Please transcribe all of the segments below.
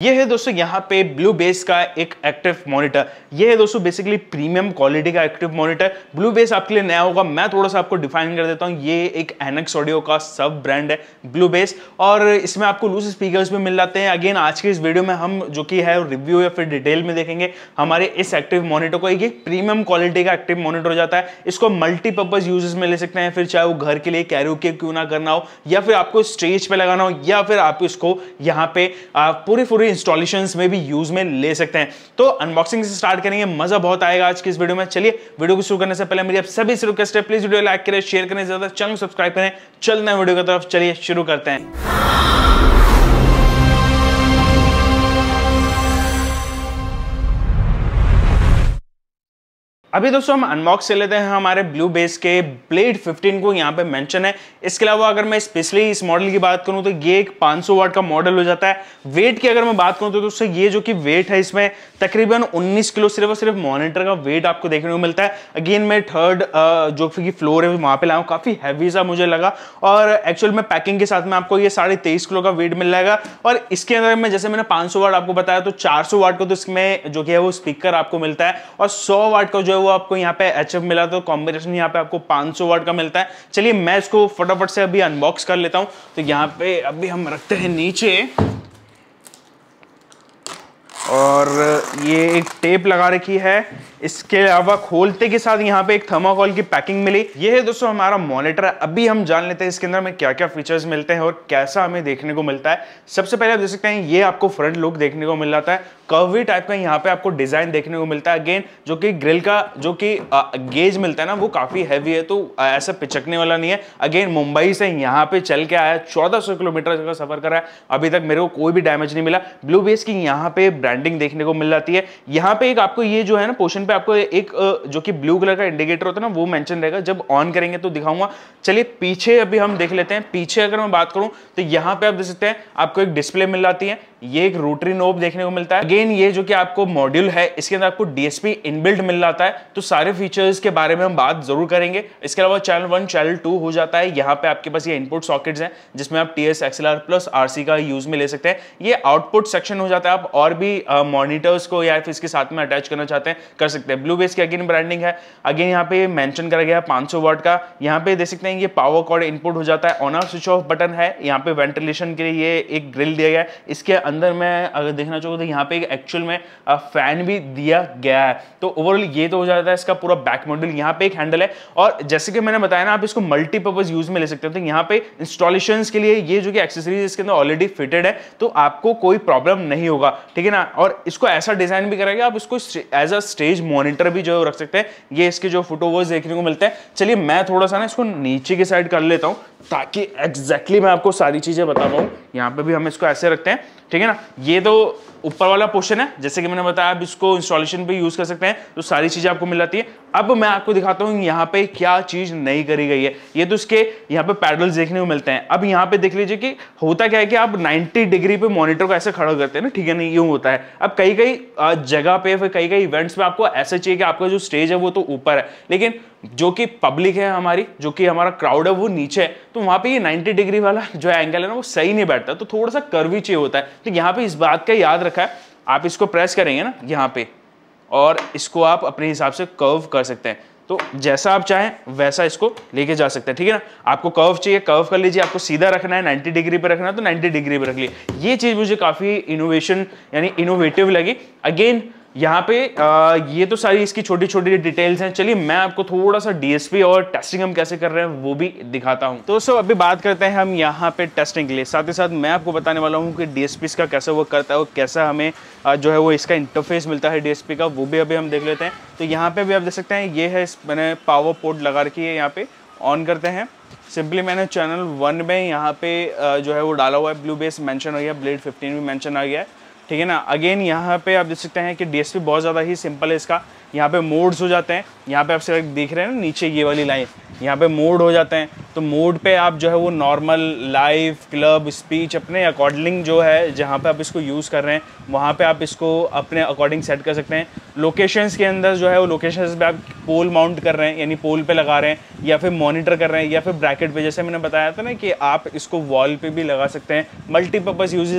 ये है दोस्तों यहाँ पे ब्लू बेस का एक एक्टिव मॉनिटर ये है दोस्तों बेसिकली प्रीमियम क्वालिटी का एक्टिव मॉनिटर ब्लू बेस आपके लिए नया होगा। मैं थोड़ा सा आपको डिफाइन कर देता हूँ। ये एक एनएक्स ऑडियो का सब ब्रांड है ब्लू बेस और इसमें आपको लूज स्पीकर्स भी मिल जाते हैं। अगेन आज के इस वीडियो में हम जो कि है रिव्यू या फिर डिटेल में देखेंगे हमारे इस एक्टिव मॉनिटर को। एक प्रीमियम क्वालिटी का एक्टिव मॉनिटर हो जाता है। इसको मल्टीपर्पज यूजेस में ले सकते हैं। फिर चाहे वो घर के लिए कैरियो के क्यों ना करना हो, या फिर आपको स्टेज पे लगाना हो, या फिर आप इसको यहाँ पे पूरी पूरी इंस्टॉलेशन में भी यूज़ में ले सकते हैं। तो अनबॉक्सिंग से स्टार्ट करेंगे, मज़ा बहुत आएगा आज की इस वीडियो में। चलिए वीडियो को शुरू करने से पहले मेरी आप सभी से रिक्वेस्ट है प्लीज़ वीडियो लाइक करें शेयर करें, ज़्यादा चैनल सब्सक्राइब करें। चलना वीडियो की तरफ़, चलिए शुरू करते हैं। अभी दोस्तों हम अनबॉक्स कर लेते हैं हमारे ब्लू बेस के ब्लेड 15 को, यहाँ पे मेंशन है। इसके अलावा अगर मैं स्पेशली इस मॉडल की बात करूँ तो ये एक 500 वाट का मॉडल हो जाता है। वेट की अगर मैं बात करूँ तो दोस्तों ये जो कि वेट है इसमें, तकरीबन 19 किलो सिर्फ़ और सिर्फ़ मॉनिटर का वेट आपको देखने को मिलता है। अगेन मैं थर्ड जो कि फ्लोर है, वहाँ पर लाया काफ़ी हैवी सा मुझे लगा। और एक्चुअल में पैकिंग के साथ में आपको ये साढ़े किलो का वेट मिल जाएगा। और इसके अंदर में, जैसे मैंने पाँच वाट आपको बताया तो चार सौ वाट का तो इसमें जो कि है वो स्पीकर आपको मिलता है। और सौ वाट का जो है आपको यहाँ पे एच मिला तो कॉम्बिनेशन यहाँ पे आपको 500 वाट का मिलता है। चलिए मैं इसको फटाफट से अभी अनबॉक्स कर लेता हूँ। तो यहाँ पे अभी हम रखते हैं नीचे। और ये एक टेप लगा रखी है। इसके अलावा खोलते के साथ यहाँ पे एक थर्माकोल की पैकिंग मिली। ये है दोस्तों हमारा मॉनिटर अभी हम जान लेते हैं इसके अंदर में क्या क्या फीचर्स मिलते हैं और कैसा हमें देखने को मिलता है। सबसे पहले आप देख सकते हैं, ये आपको फ्रंट लुक देखने को मिल जाता है। कर्वी टाइप का यहाँ पे आपको डिज़ाइन देखने को मिलता है। अगेन जो कि ग्रिल का, जो कि गेज मिलता है ना, वो काफ़ी हैवी है तो ऐसा पिचकने वाला नहीं है। अगेन मुंबई से यहाँ पे चल के आया, चौदह किलोमीटर का सफ़र करा है। अभी तक मेरे को कोई भी डैमेज नहीं मिला। ब्लू बेस की यहाँ पे ब्रांडिंग देखने को मिल जाती है। यहाँ पे एक आपको ये जो है ना पोर्शन पे आपको एक जो कि ब्लू कलर का इंडिकेटर होता है ना, वो मेंशन रहेगा। जब ऑन करेंगे तो दिखाऊँगा। चलिए, पीछे अभी हम देख लेते हैं। पीछे अगर मैं बात करूँ तो यहाँ पे आप देख सकते हैं, आपको एक डिस्प्ले मिल जाती है। ये एक रोटरी नोब देखने को मिलता है। अगेन ये जो कि आपको मॉड्यूल है, इसके अंदर आपको डीएसपी इनबिल्ट मिल जाता है। तो सारे फीचर्स के बारे में हम बात ज़रूर करेंगे। इसके अलावा चैनल वन चैनल टू हो जाता है। यहाँ पे आपके पास ये इनपुट सॉकेट्स हैं, जिसमें आप टी एस प्लस आरसी का यूज़ में ले सकते हैं। ये आउटपुट सेक्शन हो जाता है। आप और भी मॉनिटर्स को या फिर इसके साथ में अटैच करना चाहते हैं, कर सकते हैं। ब्लू बेस की अगेन ब्रांडिंग है। अगेन यहाँ पे मैंशन करा गया पाँच सौ वाट का। यहाँ पे देख सकते हैं, ये पावर कॉर्ड इनपुट हो जाता है। On off switch off button है। यहाँ पे वेंटिलेशन के लिए एक ग्रिल दिया गया है। इसके अंदर में अगर देखना चाहो तो यहाँ पे एक्चुअल में फ़ैन भी दिया गया है। तो ओवरऑल ये तो हो जाता है इसका पूरा बैक मॉडल यहाँ पे एक हैंडल है। और जैसे कि मैंने बताया ना, आप इसको मल्टीपर्पज यूज़ में ले सकते हो। तो यहाँ पे इंस्टॉलेशन के लिए ये जो कि एक्सेसरीज इसके अंदर ऑलरेडी फिटेड है तो आपको कोई प्रॉब्लम नहीं होगा। ठीक है ना? और इसको ऐसा डिज़ाइन भी करेगा, आप इसको एज अ स्टेज मॉनिटर भी जो रख सकते हैं। ये इसके जो फोटोवर्स देखने को मिलते हैं। चलिए मैं थोड़ा सा ना इसको नीचे की साइड कर लेता हूँ, ताकि एग्जैक्टली exactly मैं आपको सारी चीज़ें बता पाऊँ यहाँ पे भी हम इसको ऐसे रखते हैं। ठीक है ना? ये तो ऊपर वाला पोर्शन है, जैसे कि मैंने बताया, आप इसको इंस्टॉलेशन पे यूज़ कर सकते हैं तो सारी चीज़ें आपको मिल जाती है। अब मैं आपको दिखाता हूँ यहाँ पे क्या चीज़ नई करी गई है। ये तो इसके यहाँ पे पैडल्स देखने को मिलते हैं। अब यहाँ पे देख लीजिए कि होता क्या है कि आप 90 डिग्री पे मॉनिटर को ऐसे खड़ा करते हैं ना, ठीक है, नहीं, यूँ होता है। अब कई कई जगह पे फिर कई कई इवेंट्स में आपको ऐसा चाहिए कि आपका जो स्टेज है वो तो ऊपर है। लेकिन जो कि पब्लिक है हमारी, जो कि हमारा क्राउड है वो नीचे है तो वहाँ पे ये 90 डिग्री वाला जो एंगल है ना, वो सही नहीं बैठता तो थोड़ा सा कर्वी चाहिए होता है। तो यहाँ पे इस बात का याद रखा है, आप इसको प्रेस करेंगे ना यहाँ पे, और इसको आप अपने हिसाब से कर्व कर सकते हैं। तो जैसा आप चाहें, वैसा इसको लेके जा सकते हैं, ठीक है ना? आपको कर्व चाहिए कर्व कर लीजिए, आपको सीधा रखना है 90 डिग्री पर रखना है तो 90 डिग्री पर रख लीजिए। ये चीज़ मुझे काफ़ी इनोवेशन यानी इनोवेटिव लगी। अगेन यहाँ पे आ, ये तो सारी इसकी छोटी छोटी डिटेल्स हैं। चलिए मैं आपको थोड़ा सा डीएसपी और टेस्टिंग हम कैसे कर रहे हैं वो भी दिखाता हूँ। तो दोस्तों अभी बात करते हैं हम यहाँ पे टेस्टिंग के लिए। साथ ही साथ मैं आपको बताने वाला हूँ कि डीएसपी का कैसे वर्क करता है और कैसा हमें जो है वो इसका इंटरफेस मिलता है डीएसपी का वो भी अभी हम देख लेते हैं। तो यहाँ पे भी आप देख सकते हैं ये है मैंने पावर पोर्ट लगा रखी है यहाँ पे। ऑन करते हैं। सिंपली मैंने चैनल वन में यहाँ पे जो है वो डाला हुआ है ब्लू बेस मेंशन हो गया ब्लेड 15 भी मेंशन आ गया है। ठीक है ना? अगेन यहाँ पे आप देख सकते हैं कि डीएसपी बहुत ज़्यादा ही सिंपल है इसका। यहाँ पे मोड्स हो जाते हैं। यहाँ पे आप सिर्फ़ देख रहे हैं ना, नीचे ये वाली लाइन यहाँ पे मोड हो जाते हैं। तो मोड पे आप जो है वो नॉर्मल लाइव क्लब स्पीच अपने अकॉर्डिंग जो है, जहाँ पे आप इसको यूज़ कर रहे हैं, वहाँ पे आप इसको अपने अकॉर्डिंग सेट कर सकते हैं। लोकेशंस के अंदर जो है वो लोकेशंस पे आप पोल माउंट कर रहे हैं, यानी पोल पे लगा रहे हैं, या फिर मॉनिटर कर रहे हैं, या फिर ब्रैकेट पे, जैसे मैंने बताया था ना कि आप इसको वॉल पे भी लगा सकते हैं। मल्टीपर्पज़ यूज़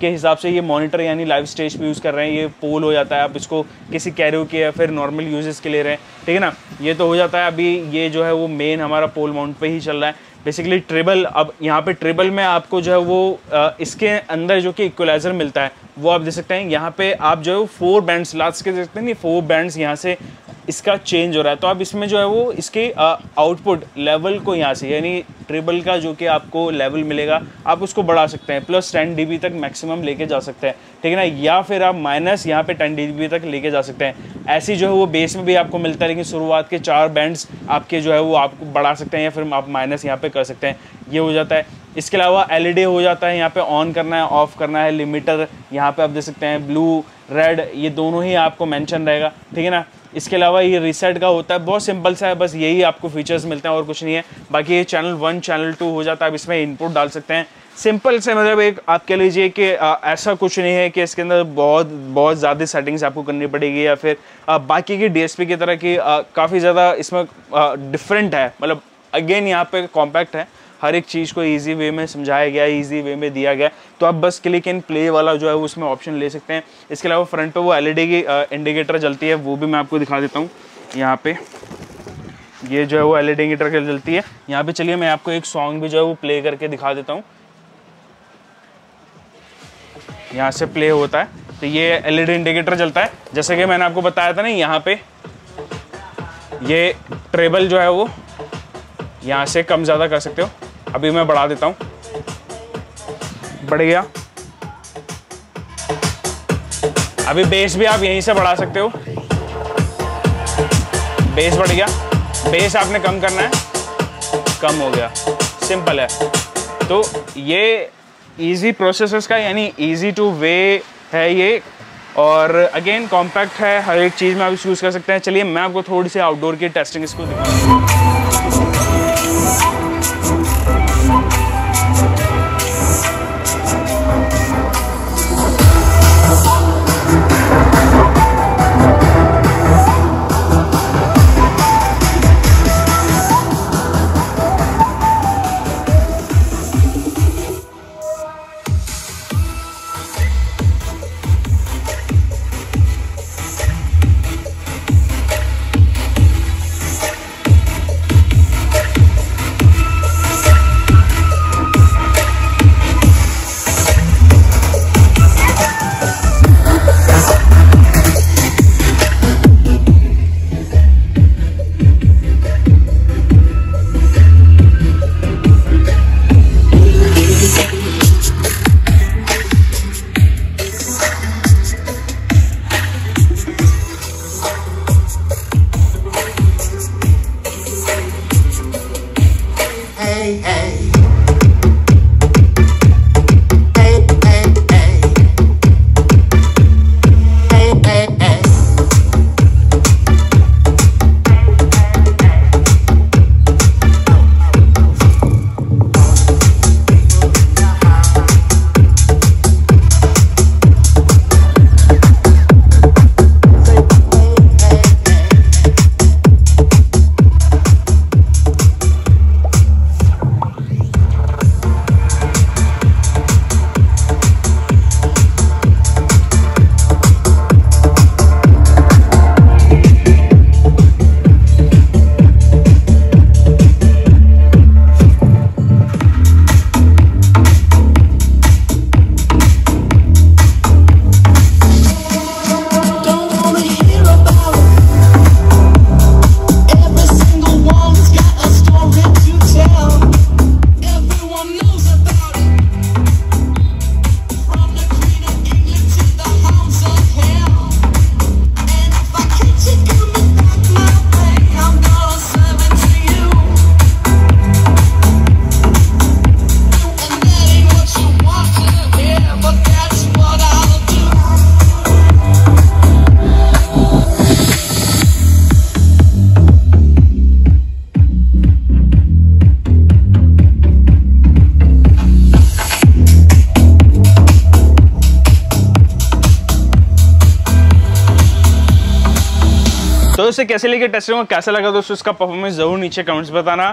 के हिसाब से ये मॉनिटर यानी लाइव स्टेज पे यूज़ कर रहे हैं, ये पोल हो जाता है, आप इसको किसी कैरियो के या फिर नॉर्मल यूजेस के ले रहे हैं। ठीक है ना? ये तो हो जाता है, अभी ये जो है वो मेन हमारा पोल माउंट पर ही चल रहा है। बेसिकली ट्रिबल अब यहाँ पे ट्रिबल में आपको जो है वो आ, इसके अंदर जो कि इक्वलाइजर मिलता है वो आप देख सकते हैं। यहाँ पे आप जो है वो फोर बैंड्स लास्ट के देख सकते हैं नहीं फोर बैंड्स यहाँ से इसका चेंज हो रहा है। तो आप इसमें जो है वो इसके आउटपुट लेवल को यहाँ से यानी ट्रिबल का जो कि आपको लेवल मिलेगा, आप उसको बढ़ा सकते हैं प्लस टेन डी तक मैक्सिमम लेके जा सकते हैं। ठीक है ना? या फिर आप माइनस यहाँ पे टेन डी तक लेके जा सकते हैं। ऐसी जो है वो बेस में भी आपको मिलता है, लेकिन शुरुआत के चार बैंड्स आपके जो है वो आपको बढ़ा सकते हैं या फिर आप माइनस यहाँ पे कर सकते हैं। ये हो जाता है। इसके अलावा एलईडी हो जाता है, यहाँ पे ऑन करना है ऑफ़ करना है लिमिटर यहाँ पे आप देख सकते हैं ब्लू रेड ये दोनों ही आपको मेंशन रहेगा ठीक है ना? इसके अलावा ये रीसेट का होता है बहुत सिंपल सा है बस यही आपको फीचर्स मिलते हैं और कुछ नहीं है। बाकी ये चैनल वन चैनल टू हो जाता है आप इसमें इनपुट डाल सकते हैं। सिंपल से मतलब एक आप कह लीजिए कि ऐसा कुछ नहीं है कि इसके अंदर बहुत बहुत ज़्यादा सेटिंग्स आपको करनी पड़ेगी या फिर आ, बाकी की डीएसपी की तरह की काफ़ी ज़्यादा इसमें डिफरेंट है। मतलब अगेन यहाँ पे कॉम्पैक्ट है। हर एक चीज़ को ईजी वे में समझाया गया ईजी वे में दिया गया। तो आप बस क्लिक इन प्ले वाला जो है वो उसमें ऑप्शन ले सकते हैं। इसके अलावा फ्रंट पे वो एल की इंडिकेटर जलती है, वो भी मैं आपको दिखा देता हूँ। यहाँ पे ये जो है वो एल ई इंडिकेटर जलती है। यहाँ पे चलिए मैं आपको एक सॉन्ग भी जो है वो प्ले करके दिखा देता हूँ। यहाँ से प्ले होता है। तो ये एलईडी इंडिकेटर जलता है। जैसे कि मैंने आपको बताया था ना, यहाँ पे ये ट्रेबल जो है वो यहाँ से कम ज़्यादा कर सकते हो। अभी मैं बढ़ा देता हूँ। बढ़ गया। अभी बेस भी आप यहीं से बढ़ा सकते हो। बेस बढ़ गया। बेस आपने कम करना है। कम हो गया। सिंपल है। तो ये इजी प्रोसेस का यानी इजी टू वे है ये। और अगेन कॉम्पैक्ट है। हर एक चीज़ में आप इस यूज़ कर सकते हैं। चलिए मैं आपको थोड़ी सी आउटडोर की टेस्टिंग इसको दिखाऊँगा दोस्तों कैसे लेके टेस्ट में कैसा लगा दोस्तों इसका परफॉर्मेंस ज़रूर नीचे कमेंट्स बताना।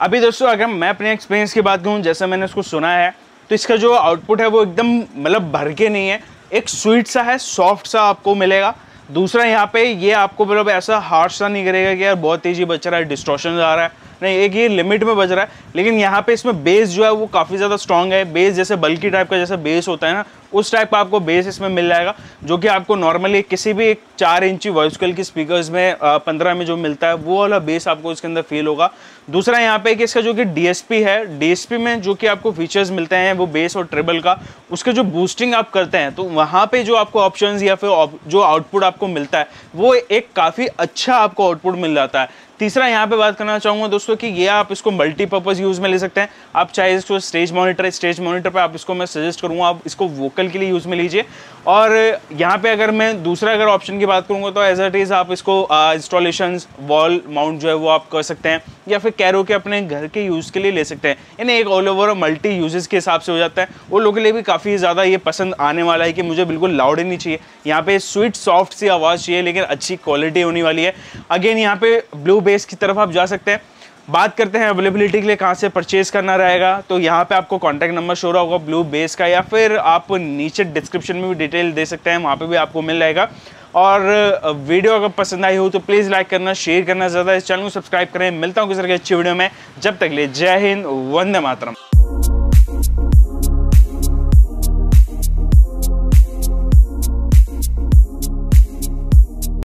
अभी दोस्तों अगर मैं अपने एक्सपीरियंस की बात करूँ, जैसे मैंने उसको सुना है तो इसका जो आउटपुट है वो एकदम मतलब भर के नहीं है। एक स्वीट सा है सॉफ्ट सा आपको मिलेगा। दूसरा यहाँ पे ये आपको मतलब ऐसा हार्ड सा नहीं करेगा कि यार बहुत तेज़ी बच रहा है डिस्ट्रॉशन आ रहा है। नहीं, एक ये लिमिट में बज रहा है, लेकिन यहाँ पे इसमें बेस जो है वो काफ़ी ज़्यादा स्ट्रॉन्ग है। बेस जैसे बल्कि टाइप का जैसा बेस होता है ना, उस टाइप का आपको बेस इसमें मिल जाएगा, जो कि आपको नॉर्मली किसी भी एक चार इंची वॉइसकल की स्पीकर्स में पंद्रह में जो मिलता है, वो वाला बेस आपको इसके अंदर फील होगा। दूसरा यहाँ पे कि इसका जो कि डीएसपी है डीएसपी में जो कि आपको फीचर्स मिलते हैं, वो बेस और ट्रिबल का, उसके जो बूस्टिंग आप करते हैं तो वहाँ पे जो आपको ऑप्शन या फिर जो आउटपुट आपको मिलता है, वो एक काफ़ी अच्छा आपको आउटपुट मिल जाता है। तीसरा यहाँ पे बात करना चाहूँगा दोस्तों कि ये आप इसको मल्टीपर्पज़ यूज़ में ले सकते हैं। आप चाहे इसको स्टेज मॉनिटर स्टेज मॉनिटर पे आप इसको मैं सजेस्ट करूँगा, आप इसको वोकल के लिए यूज़ में लीजिए। और यहाँ पे अगर मैं दूसरा अगर ऑप्शन की बात करूँगा तो एज एट इज़ आप इसको इंस्टॉलेशन वॉल माउंट जो है वो आप कर सकते हैं, या फिर कैरो के अपने घर के यूज़ के लिए ले सकते हैं। यानी एक ऑल ओवर मल्टी यूजेस के हिसाब से हो जाता है। वो लोगों के लिए भी काफ़ी ज़्यादा ये पसंद आने वाला है कि मुझे बिल्कुल लाउड ही नहीं चाहिए। यहाँ पे स्वीट सॉफ्ट सी आवाज़ चाहिए, लेकिन अच्छी क्वालिटी होने वाली है। अगेन यहाँ पे ब्लू बेस की तरफ़ आप जा सकते हैं। बात करते हैं अवेलेबिलिटी के लिए कहाँ से परचेज करना रहेगा। तो यहाँ पे आपको कॉन्टैक्ट नंबर शो रहा होगा ब्लू बेस का, या फिर आप नीचे डिस्क्रिप्शन में भी डिटेल दे सकते हैं, वहाँ पे भी आपको मिल जाएगा। और वीडियो अगर पसंद आई हो तो प्लीज़ लाइक करना शेयर करना ज़्यादा। इस चैनल को सब्सक्राइब करें। मिलता हूँ किसी अच्छी वीडियो में। जब तक ले जय हिंद, वंदे मातरम।